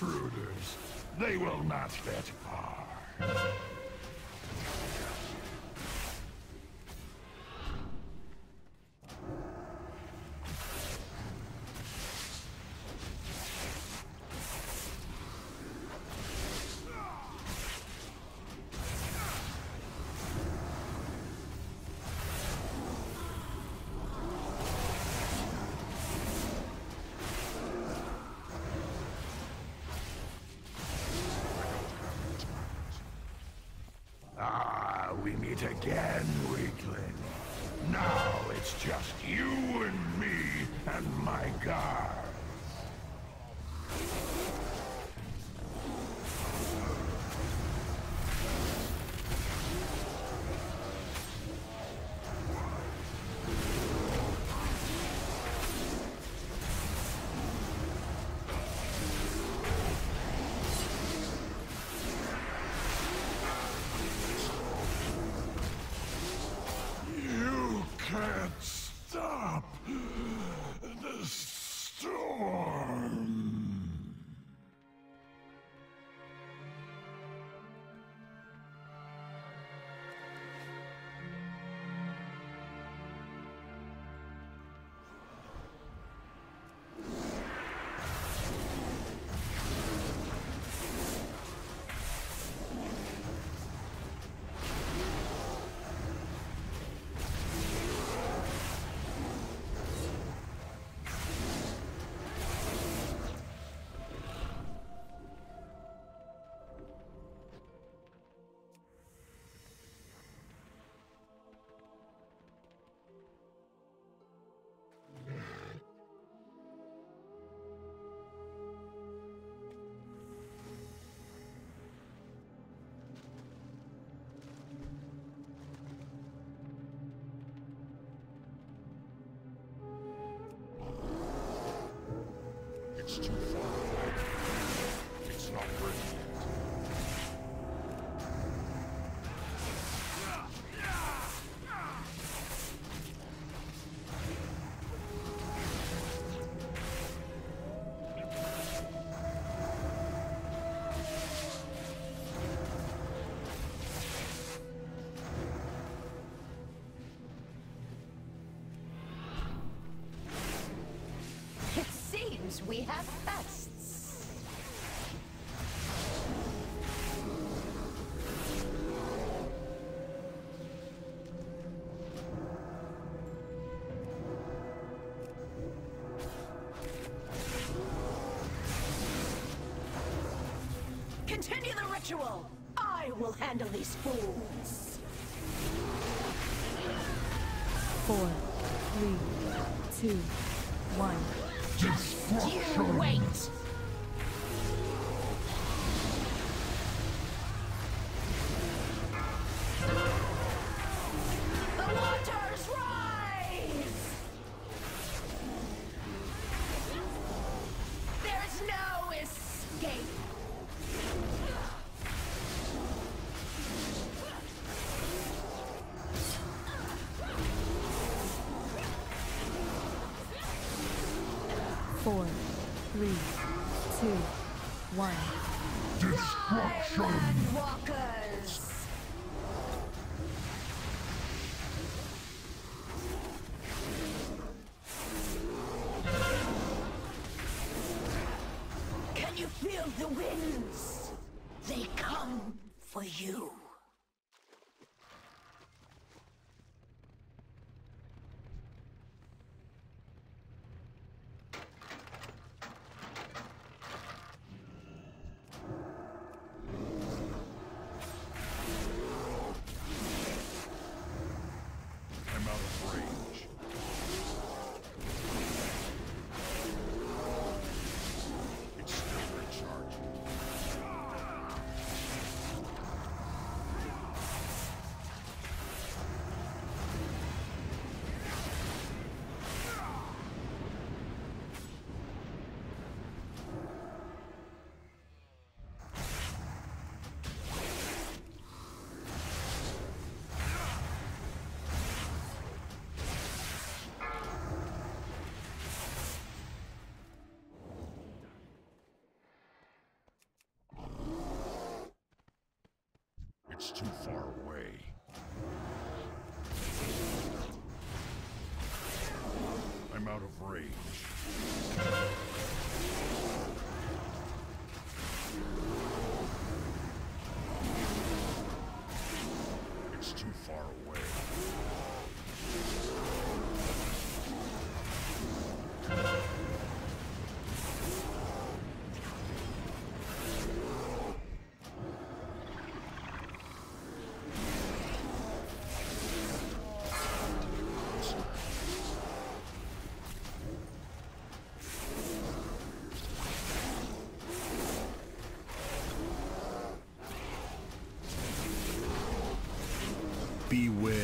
intruders. They will not get meet again, weakling. Now it's just It's we have pests. Continue the ritual. I will handle these fools. Four, three, two, one. You wait. Four, three, two, one. Destruction! Walkers! It's too far away. I'm out of range. Beware.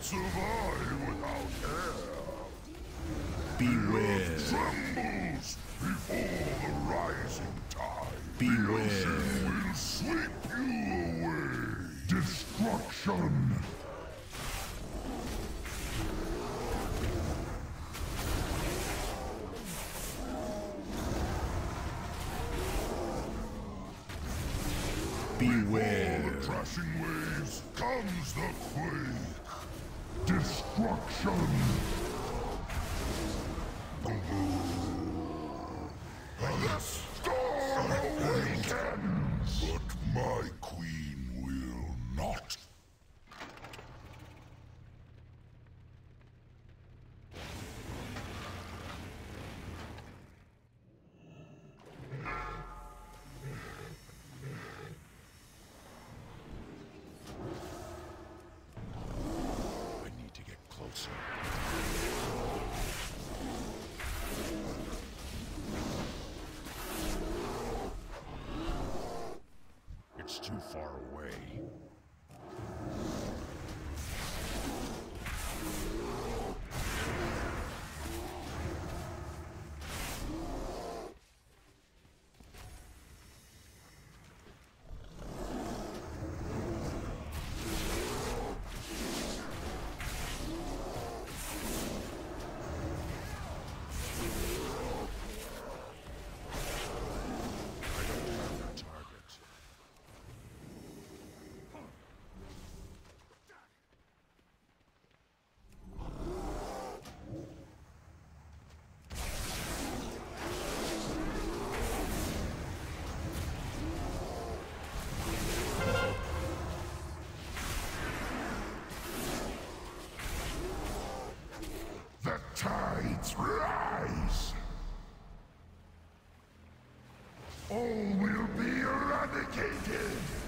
Cannot survive without air. Beware. Trembles before the rising tide. Beware. The ocean will sweep you away. Destruction. Beware. The crashing waves comes the quake. Destruction. And too far away. Rise. Oh, All will be eradicated.